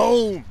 Boom.